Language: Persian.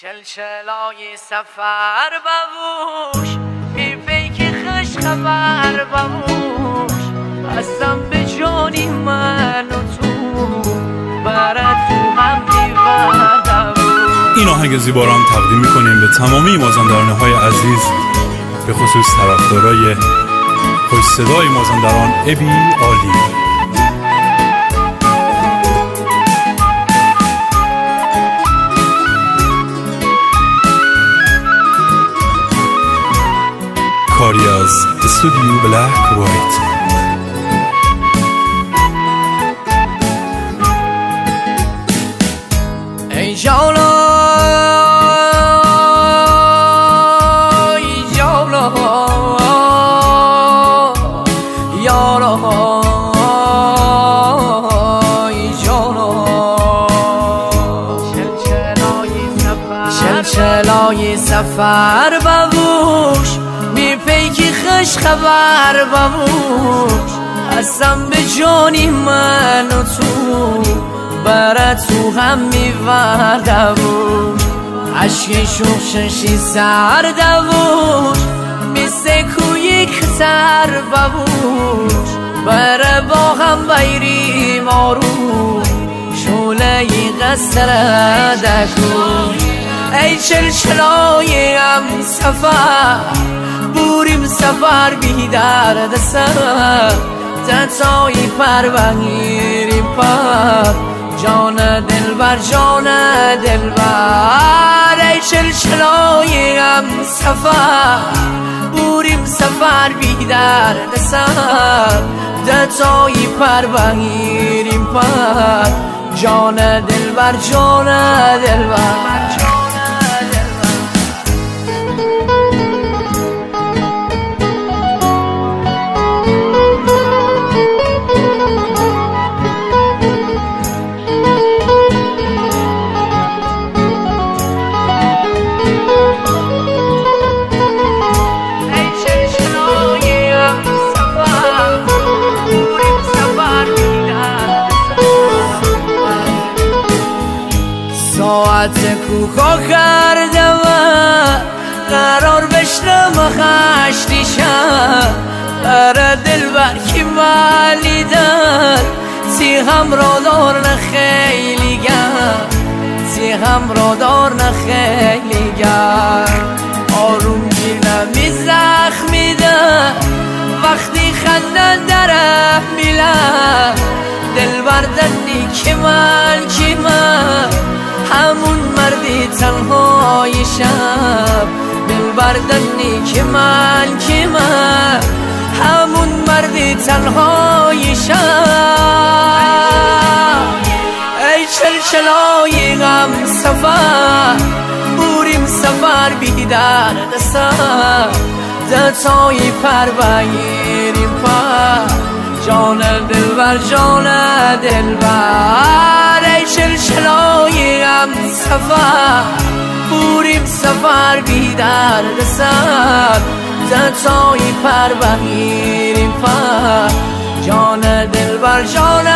چلچلای سفر ببوش بی پیک خش خبر ببوش. هستم به جانی من و تو برد تو هم این آهنگ زیباران تقدیم می‌کنیم به تمامی مازندرانه های عزیز به خصوص طرفدارای خوش صدای مازندران ابی عالی. استودیو بلک وایت ای جانا ای جانا یارا ای جانا چلچلای سفر ببوش می پیکی خش خبر بموش هستم به جانی من و تو. برات تو هم میوردموش عشق شوخششی سر دوش مثل کوی کتر ببوش بره با هم بیریم آروم. شوله قصر دکوش ای چلچلای هم سفر بوریم سفر بی درد سر تتایی پر بگیریم پر جان دلبر جان دلبر. ای چلچلای هم سفر بوریم سفر بی درد سر دتایی پر بگیریم پر جان دلبر جان دلبر. ساعت کوکا کردم قرار بشنم خشتی شم برا دل برکی دار. سی هم را دار نخیلی گر سی هم را دار نخیلی دل بردنی که من که من؟ همون مردی تنهای شب. ای چلچلای غم سفر بوریم سفر بی درد سر دتایی پر بگیریم پر جان دلبر جان دلبر. ای چلچلای هم سفر بوریم سفر بی درد سر. تایی پر بگیریم پر. جان دلبر جان دلبر